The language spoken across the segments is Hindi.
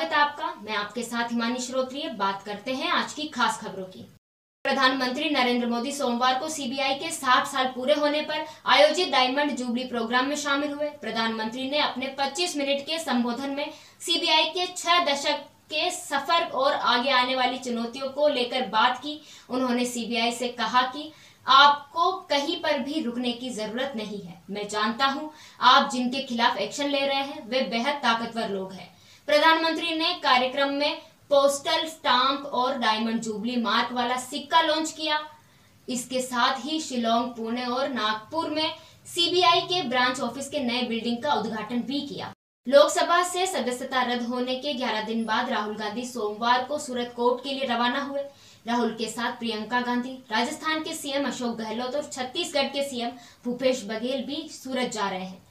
स्वागत है आपका। मैं आपके साथ हिमानी श्रोत्रिय बात करते हैं आज की खास खबरों की। प्रधानमंत्री नरेंद्र मोदी सोमवार को सीबीआई के 60 साल पूरे होने पर आयोजित डायमंड जुबली प्रोग्राम में शामिल हुए। प्रधानमंत्री ने अपने 25 मिनट के संबोधन में सीबीआई के छह दशक के सफ़र और आगे आने वाली चुनौतियों को लेकर बात की। उन्होंने सीबीआई से कहा कि आपको कहीं पर भी रुकने की ज़रूरत नहीं है। मैं जानता हूँ, आप जिनके खिलाफ एक्शन ले रहे हैं, वे बेहद ताकतवर लोग हैं। प्रधानमंत्री ने कार्यक्रम में पोस्टल स्टाम्प और डायमंड जुबली मार्क वाला सिक्का लॉन्च किया। इसके साथ ही शिलोंग, पुणे और नागपुर में सीबीआई के ब्रांच ऑफ़िस के नए बिल्डिंग का उद्घाटन भी किया। लोकसभा से सदस्यता रद्द होने के 11 दिन बाद राहुल गांधी सोमवार को सूरत कोर्ट के लिए रवाना हुए। राहुल के साथ प्रियंका गांधी, राजस्थान के सीएम अशोक गहलोत और छत्तीसगढ़ के सीएम भूपेश बघेल भी सूरत जा रहे हैं।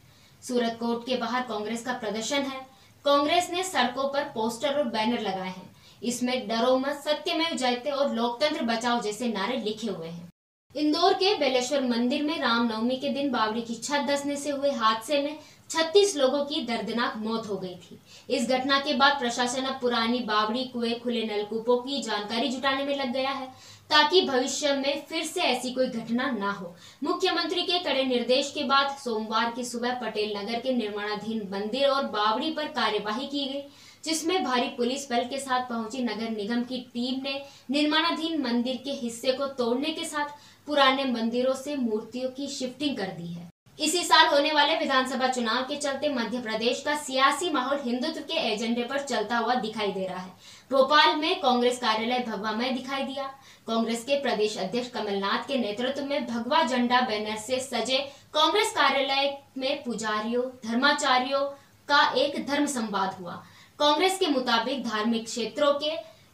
सूरत कोर्ट के बाहर कांग्रेस का प्रदर्शन है। कांग्रेस ने सड़कों पर पोस्टर और बैनर लगाए हैं। इसमें डरो मत, सत्यमेव जयते और लोकतंत्र बचाओ जैसे नारे लिखे हुए हैं। इंदौर के बेलेश्वर मंदिर में रामनवमी के दिन बावड़ी की छत धसने से हुए हादसे में 36 लोगों की दर्दनाक मौत हो गई थी। इस घटना के बाद प्रशासन अब पुरानी बावड़ी, कुएँ, खुले नलकूपों की जानकारी जुटाने में लग गया है, ताकि भविष्य में फिर से ऐसी कोई घटना ना हो। मुख्यमंत्री के कड़े निर्देश के बाद सोमवार की सुबह पटेल नगर के निर्माणाधीन मंदिर और बावड़ी पर कार्यवाही की गई। जिसमें भारी पुलिस बल के साथ पहुँची नगर निगम की टीम ने निर्माणाधीन मंदिर के हिस्से को तोड़ने के साथ पुराने मंदिरों से मूर्तियों की शिफ्टिंग कर दी है। इसी साल होने वाले विधानसभा चुनाव के चलते मध्य प्रदेश का सियासी माहौल हिंदुत्व के एजेंडे पर चलता हुआ दिखाई दे रहा है। भोपाल में कांग्रेस कार्यालय भगवा में दिखाई दिया। कांग्रेस के प्रदेश अध्यक्ष कमलनाथ के नेतृत्व में भगवा झंडा बैनर से सजे कांग्रेस कार्यालय में पुजारियों, धर्माचार्यों का एक धर्म संवाद हुआ। कांग्रेस के मुताबिक धार्मिक क्षेत्रों के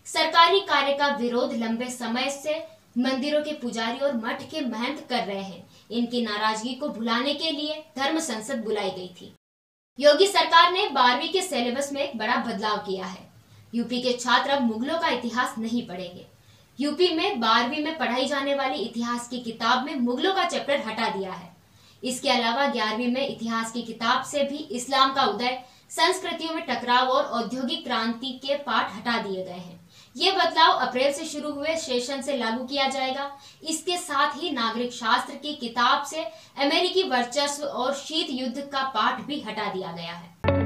सरकारी कार्य का विरोध लंबे समय से मंदिरों के पुजारी और मठ के महंत कर रहे हैं। इनकी नाराज़गी को भुलाने के लिए धर्म संसद बुलाई गई थी। योगी सरकार ने बारहवीं के सिलेबस में एक बड़ा बदलाव किया है। यूपी के छात्र अब मुगलों का इतिहास नहीं पढ़ेंगे। यूपी में बारहवीं में पढ़ाई जाने वाली इतिहास की किताब में मुगलों का चैप्टर हटा दिया है। इसके अलावा ग्यारहवीं में इतिहास की किताब से भी इस्लाम का उदय संस्कृतियों में टकराव और औद्योगिक क्रांति के पाठ हटा दिए गए हैं। ये बदलाव अप्रैल से शुरू हुए, सेशन से लागू किया जाएगा। इसके साथ ही नागरिक शास्त्र की किताब से अमेरिकी वर्चस्व और शीत युद्ध का पाठ भी हटा दिया गया है।